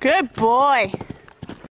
Good boy.